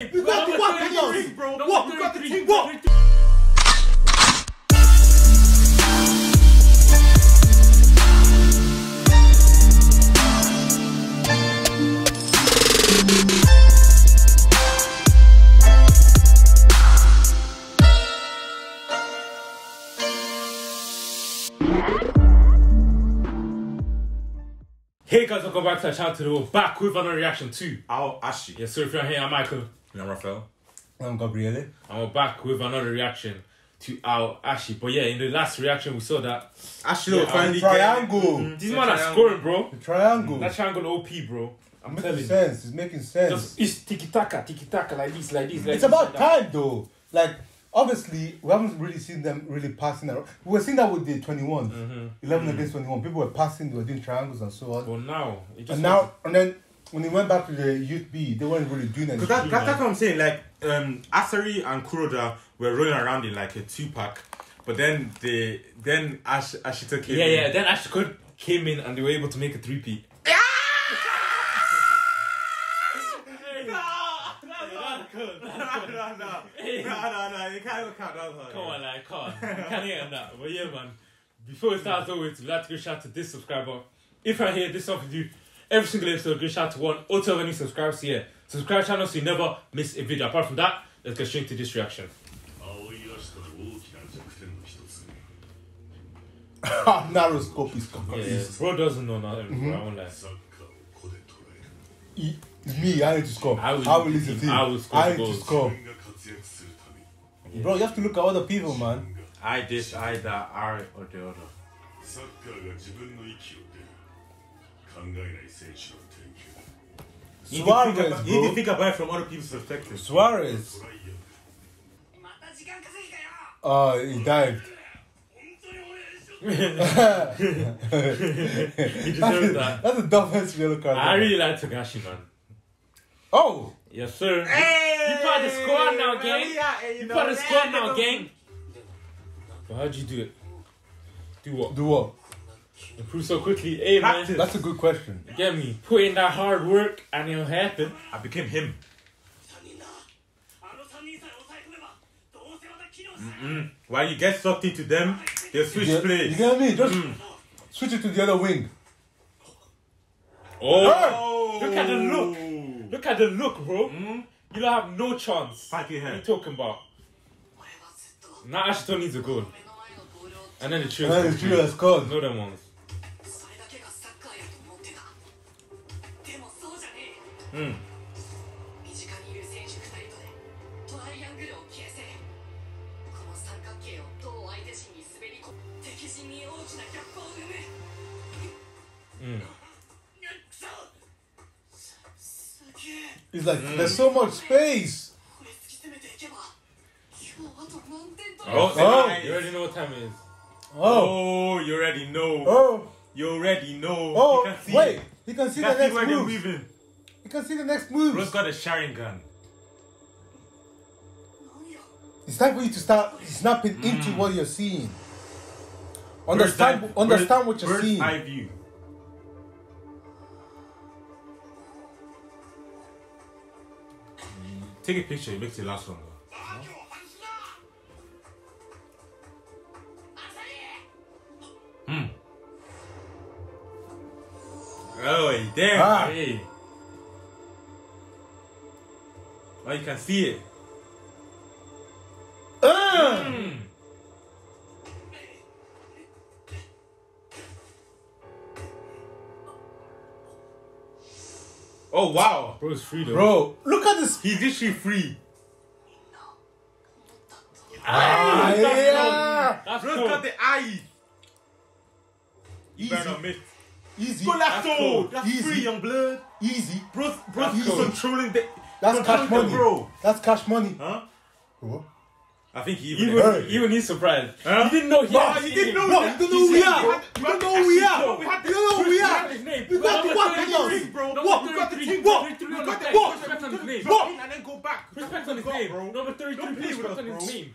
You got the what, Pinoz? bro. What? Number You got the 33, thing, what? Hey guys, welcome back to our channel today. We're back with another reaction to. Ao Ashi. Yes, sir, if you're here, I'm Michael. And I'm Raphael. I'm Gabriele. And we're back with another reaction to Ao Ashi. But yeah, in the last reaction, we saw that Ashi Yeah, will um, finally Triangle. Mm, get. these The man are triangle. scoring, bro. The triangle. That triangle OP, bro. I'm making telling you. sense. It's making sense. Just, it's tiki taka, tiki taka, like this, like this, like it's this, about like time though. Like obviously we haven't really seen them really passing around. We were seeing that with the 21, Mm-hmm. 11 mm-hmm. against 21. People were passing, they were doing triangles and so on. But now, it just and now and then when he went back to the youth B, they weren't really doing anything. Because that, that, that's what I'm saying. Like, um, Asari and Kuroda were rolling around in like a two pack, but then they then Ash Ashita came. yeah, in. yeah. Then Ashito came in and they were able to make a three P. No, no, no, no, no, you can't even count that one. Come on, like, come on. You can't hear that. But yeah, man. Before we start, as always, we'd like to give a shout out to this subscriber. If you're here, this is something we do every single episode Good Shout to One. auto of any subscribers here, subscribe channel so you never miss a video. Apart from that, let's get straight to this reaction. Narrow scope is. Yeah, bro doesn't know nothing. Mm-hmm. I won't lie. Me, I need to score. I will, How will is it? I will score. I need goals. to score. Yeah. Bro, you have to look at other people, man. I this, I that, I or the other. 考えない選手の典型だ You need, to think Suarez, about, you need to bro. think about it from other people's perspective. Suarez. トライアングル Oh, he dived. he deserves that. That's the dumbest yellow card. I really like Tagashi, man. Oh! Yes, sir. You part of the squad now, gang. You part of the squad now, gang. But how'd you do it? Do what? Do what? improve so quickly. Hey, man. That's a good question. You get me? Put in that hard work and it'll happen. I became him. Mm-mm. While you get sucked into them, they switch yeah. You get what I mean? Just mm. switch it to the other wing. Oh! Look at the look. Look at the look, mm. bro. Mm. You don't have no chance. Your head. What are you talking about? Now Ashito needs a goal. And then the trio. And then the trio has scored. No, them ones. ゃねえ Mm. 身近にいる選手2人とでトライアングルを形成この三角形をどう相手陣に滑り込む敵陣に大きなギャップを生む Mm. くそすすげえ It's like, there's so much space. Oh, Oh. You already know what time it is. Oh. Oh, you already know. Oh. You already know. Oh. You can see Wait. it. You can see the can see next where they're move. You can see the next move. Rose got a gun It's time for you to start snapping mm. into what you're seeing. Understand, understand what you're seeing. Eye view. Mm. Take a picture. It makes it last longer. Hmm. Oh, damn. Ah. Hey. Oh, you can see it. Uh, Mm. Oh, wow. Bro's free though. bro, look at this. He's literally free. Ah, that's yeah. That's Bro's cool. got the eye. You Easy. better not miss. Easy. Go That's Lasso. cool. That's Easy. free, young blood. Easy. Bro's, bro's That's cool. controlling the. That's cash money. Bro. That's cash money. Huh? What? I think he even, even, even he's surprised. Huh? You didn't know he no, you didn't know, no, you don't know who we are. You don't know who we are. You don't know who we are. We got the what? Ring, bro. What? We got the team. What? We got the what? Respect on his name. What? And then go back. Respect on his name, bro. Number thirty-three. Please respect on his name.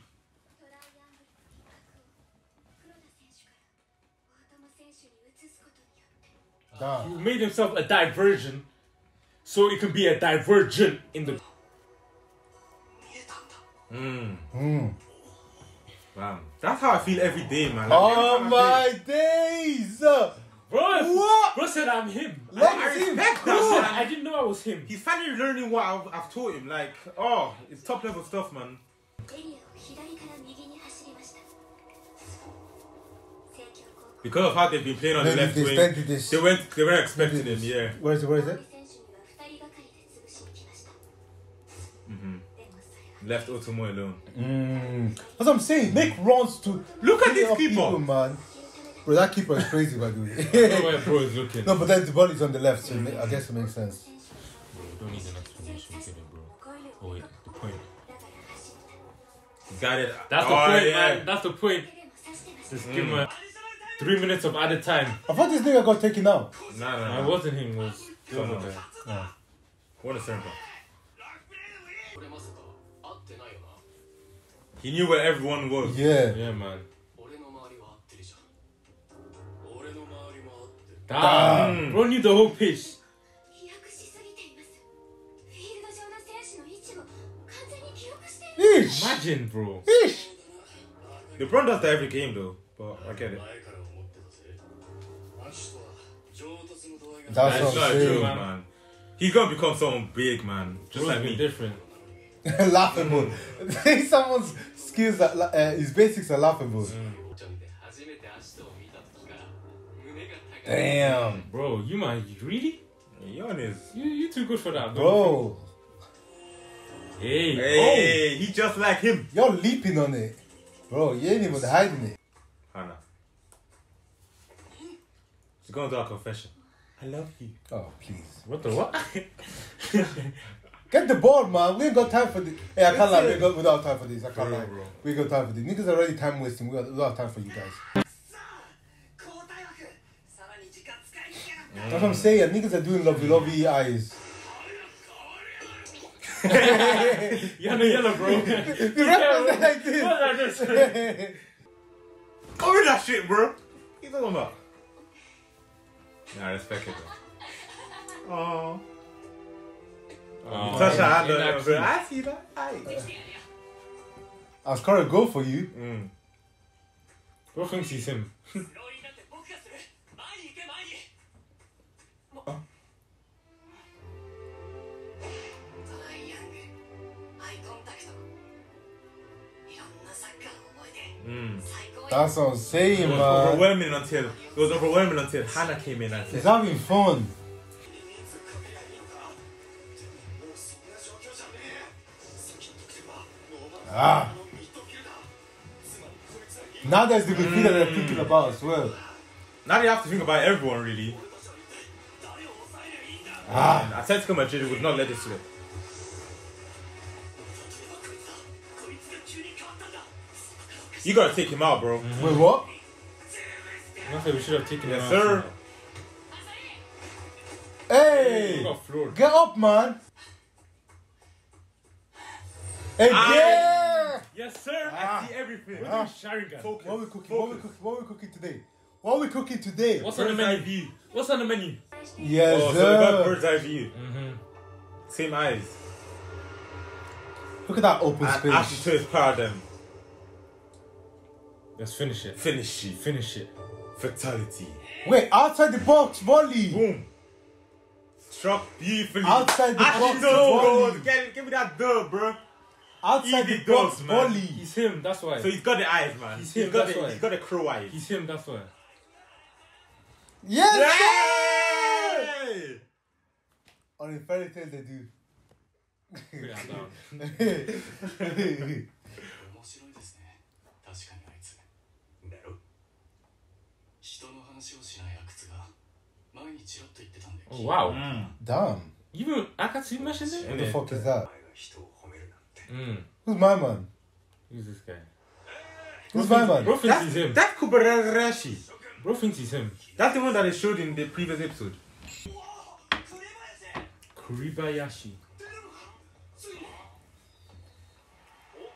You made himself a diversion so it could be a divergent in the. Mm. Mm. Man, that's how I feel every day, man. Like, oh my days! Bro, what? Bro said I'm him. Like, I, I that, man. I didn't know I was him. He's finally learning what I've, I've taught him. Like, oh, it's top level stuff, man. Because of how they've been playing on they, the left they wing, they, went, they were expecting him, yeah. Where is it? Where is it? left Otomo alone. Mm. That's what I'm saying. Make runs to look at this keeper, people, man. Bro, that keeper is crazy, by the way. bro is looking. No, but then the ball is on the left, so I guess it makes sense. Bro, don't need an explanation, kidding, bro. Oh wait, the point. Got it. That's oh, the point, yeah. man. That's the point. Just mm. three minutes of added time. I thought this nigga got taken out. Nah, nah, nah. It wasn't him. It was someone there. What a server. He knew where everyone was. Yeah. Yeah, man. Damn. Damn. Bro knew the whole pitch. Ish. Imagine, bro. Ish. LeBron does that every game, though. But I get it. That's, That's not true, man. He's gonna become someone big, man. Just Bro's like me. Different. laughable. Someone's skills, are, uh, his basics are laughable. Damn. Bro, you might really? Yon is. You, you too good for that, bro. Hey, hey, oh. he just like him. You're leaping on it. Bro, you ain't even hiding it. Hannah. She's gonna do a confession. I love you. Oh, please. What the what? Get the ball, man. We ain't got time for this. Hey, I can't lie. We got, we don't have time for this. I can't lie. We got time for this. Niggas already time wasting. We don't have time for you guys. That's what I'm saying. Niggas are doing lovey lovey eyes. yellow, yellow, bro. the yeah, rappers like this. What are this? Cover that shit, bro. What you talking about? Nah, respect it, bro. Aww. Oh, Tasha had her. I see that. I. Askara go for you. Mm. Who thinks he's him? That's what I'm saying, man. It was overwhelming until it was overwhelming until Hannah came in and said, "He's having fun." Ah. Now there's the graffiti that they're thinking mm. about as well. Now they have to think about everyone, really. Ah. And Atletico Madrid would not let it slip. You gotta take him out, bro. Mm-hmm. Wait, what? I mm-hmm. we should have taken yes, him sir. Hey! get up, man! Again! I- yeah. Yes, sir. I see everything. Ah. Sharingan. Focus. What are we cooking? What we cooking? What we cooking today? What are we cooking today? What's on the Bird's eye menu? view. What's on the menu? Yes, Oh, so we got bird's eye view. Mm-hmm. Same eyes. Look at that open And space. Ashley to his paradigm. Let's finish it. Finish it. Finish it. Fatality. Wait, outside the box, volley. Boom. Struck beautifully. Outside the Ashley box, to goal. volley. Get, give me that dub, bro. Outside the box, dogs, man. volley. He's him. That's why. So he's got the eyes, man. He's he's him, got that's the, why. he's got the crow eyes. He's him. That's why. Yes, Yay! sir. On in fairy tale they do. That down. 面白いですね確かにあいつだろ人の話をしない阿久津が前にチラッと言ってたんで Oh wow. Mm. Damn. Even Akatsu mentioned What it. the Yeah. fuck is that? 人を Mm. Who's my man? Who's this guy? Who's my man? Bro thinks he's him. That's, that's Kuribayashi. Bro thinks he's him. That's the one that they showed in the previous episode. Kuribayashi.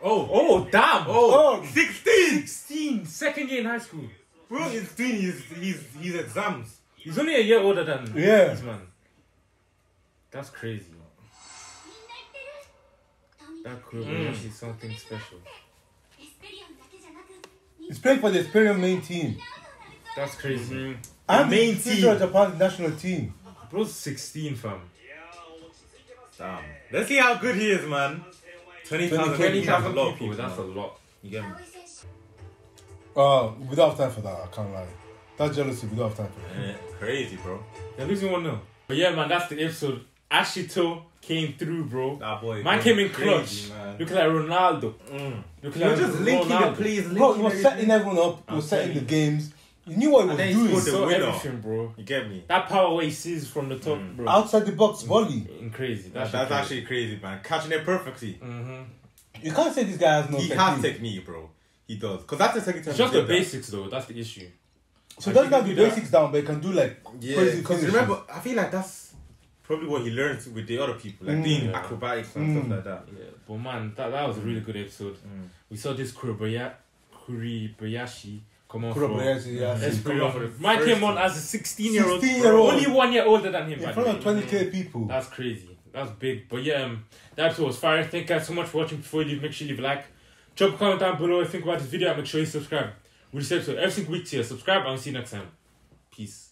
Oh, Oh damn. oh, 16! 16. Second year in high school. Bro is doing his, his, his exams. He's only a year older than Yeah. this man. That's crazy. That Kobayashi mm. something special. He's playing for the Esperion main team. That's crazy. Mm-hmm. And the main the team. Japan's national team. Bro's 16, fam. Damn. Let's see how good he is, man. 20,000 20, 20, people. people. That's a lot. You get me? Uh, we don't have time for that, I can't lie. That jealousy, we don't have time for that. Yeah, crazy, bro. At least you won't know. But yeah, man, that's the episode. Ashito came through, bro. That boy. Man came in crazy, clutch. man. Looking like Ronaldo. Mm. Looking You're like just linking the Ronaldo. plays, Bro, he linking was setting everyone up. He was I'm setting the telling games. He knew what he And was then he doing. scored the everything, bro. You get me? That power way sees from the top, bro. Outside the box volley. In crazy. That's, That's, that's actually crazy, man. Catching it perfectly. hmm You can't say this guy has no he technique. has technique, bro. He does. Because that's the second time It's just the that. basics, though. That's the issue. So Like, doesn't he have the do that. basics down, but he can do like Yeah, crazy because remember, I feel like that's probably what he learned with the other people, like Mm. doing Yeah. acrobatics and Mm. stuff like that. Yeah, but man, that, that was a really good episode. Mm. We saw this Kuribaya, Kuribayashi come on Kurobayashi, yeah. from Let's Esprit go of for it. the came on as a 16 year old. 16-year-old. Only one year older than him. In by front of 20k people. That's crazy. That's big. But yeah, um, the episode was fire. Thank you guys so much for watching. Before you leave, make sure you leave a like. Drop a comment down below. Think about this video and make sure you subscribe. We just episode every single week to you. Subscribe and I'll see you next time. Peace.